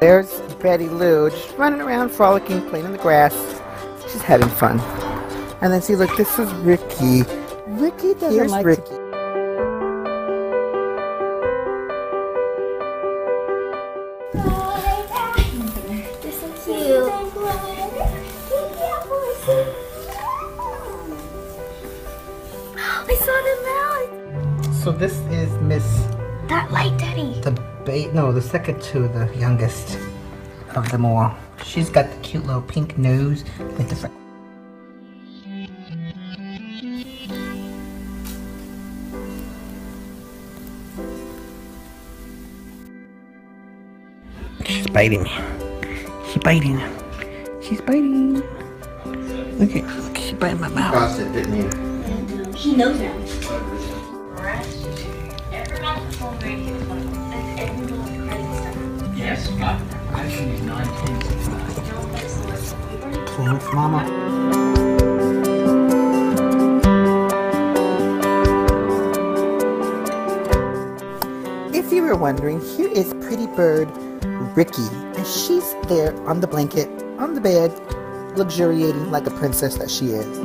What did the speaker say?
There's Betty Lou just running around, frolicking, playing in the grass. She's having fun. And then see, look, this is Rickie. Rickie doesn't Here's like Rickie. to. They're so cute. I saw them out. So this is Miss That light, Daddy. the ba- no, the second to the youngest of them all. She's got the cute little pink nose with the fr- She's biting me. She's biting. She's biting. Look at look, she's biting my mouth. Crossed it, didn't you? He knows now. Yes, I, I think it's 1965. Playing with mama. If you were wondering, here is pretty bird Rickie, and she's there on the blanket, on the bed, luxuriating like a princess that she is.